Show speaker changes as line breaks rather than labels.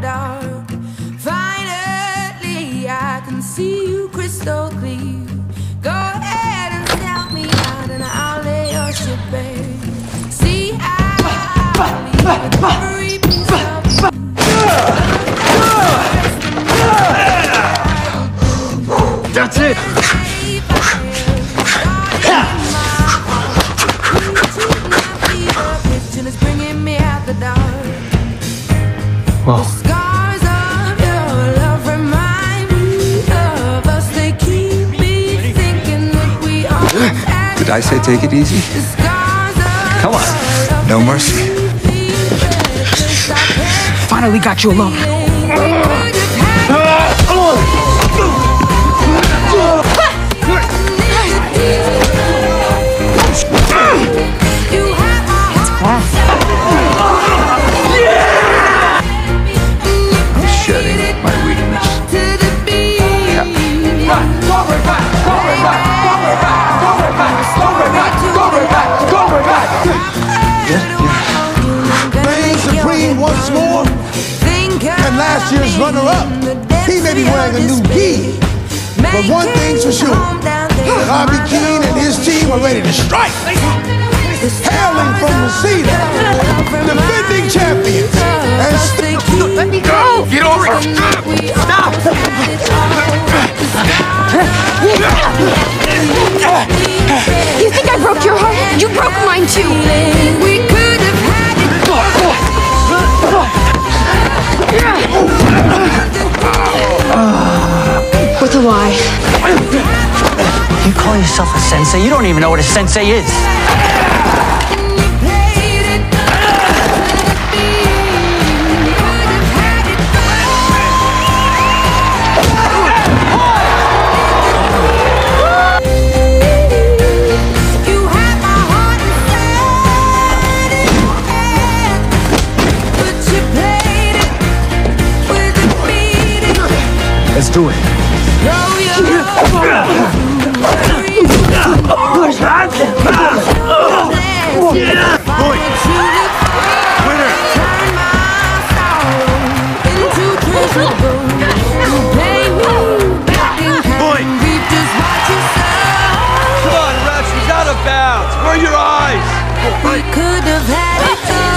dark. Finally, I can see you crystal clear. Go ahead and sell me out, and I'll lay your ship bare. See, I'll leave with every piece of you.
That's it!
Whoa.
Did I say take it easy?
Come
on. No mercy.
Finally got you alone.
Last year's runner-up. He may be wearing a new gi. But one thing's for sure. Robby Keene and his team are ready to strike. Hailing from Reseda, defending champions. And st-
Let me go! Get over! Stop!
You think I broke your heart? You broke mine too.
Sensei? You don't even know what a sensei is.
You had my heart inside your hand, but you played it with a beating.
Let's do it.
Where are your eyes?
We could have had it all.